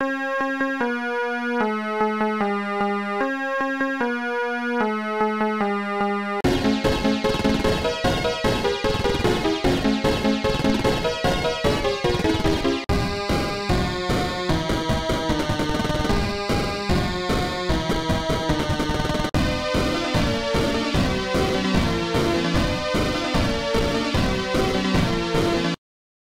Música